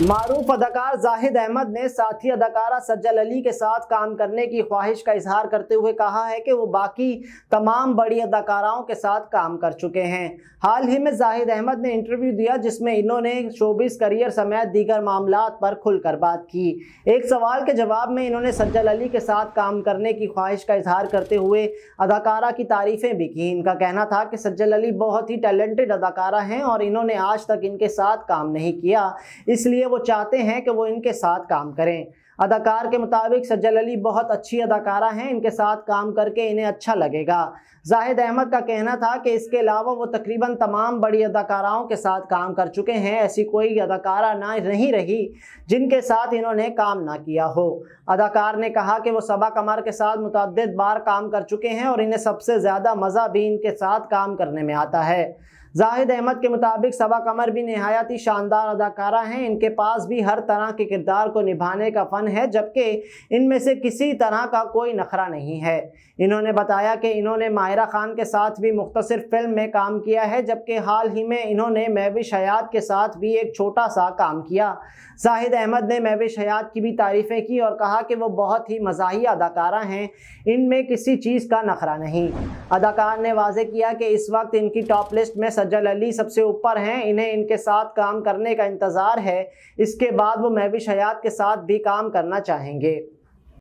मारूफ अदाकार जाहिद अहमद ने साथी अदाकारा सज्जल अली के साथ काम करने की ख्वाहिश का इजहार करते हुए कहा है कि वो बाकी तमाम बड़ी अदाकाराओं के साथ काम कर चुके हैं। हाल ही में जाहिद अहमद ने इंटरव्यू दिया जिसमें इन्होंने शोबिस करियर समेत दीगर मामला पर खुलकर बात की। एक सवाल के जवाब में इन्होंने सज्जल अली के साथ काम करने की ख्वाहिश का इजहार करते हुए अदाकारा की तारीफ़ें भी की। इनका कहना था कि सज्जल अली बहुत ही टैलेंटेड अदाकारा हैं और इन्होंने आज तक इनके साथ काम नहीं किया। इसलिए वो चाहते हैं कि वो इनके साथ काम करें। अदाकार के मुताबिक सज्जल अली बहुत अच्छी अदाकारा हैं, इनके साथ काम करके इन्हें अच्छा लगेगा। जाहिद अहमद का कहना था कि इसके अलावा वो तकरीबन तमाम बड़ी अदाकाराओं के साथ काम कर चुके हैं, ऐसी कोई अदाकारा ना नहीं रही जिनके साथ इन्होंने काम ना किया हो। अदाकार ने कहा कि वो सबा कमर के साथ मुतद बार काम कर चुके हैं और इन्हें सबसे ज़्यादा मज़ा भी इनके साथ काम करने में आता है। जाहिद अहमद के मुताबिक सबा कमर भी नहायत ही शानदार अदाकारा हैं। इनके पास भी हर तरह के किरदार को निभाने का फ़न है, जबकि इनमें से किसी तरह का कोई नखरा नहीं है। इन्होंने बताया कि इन्होंने माहिरा खान के साथ भी मुख्तर फ़िल्म में काम किया है, जबकि हाल ही में इन्होंने महविश हयात के साथ भी एक छोटा सा काम किया। जाहिद अहमद ने महविश हयात की भी तारीफ़ें की और कहा कि वो बहुत ही मजाही अदाकारा हैं। इनमें किसी चीज़ का नखरा नहीं। अदाकार ने वाजे किया कि इस वक्त इनकी टॉप लिस्ट में सज्जल अली सबसे ऊपर हैं, इन्हें इनके साथ काम करने का इंतज़ार है। इसके बाद वो महविश हयात के साथ भी काम करना चाहेंगे।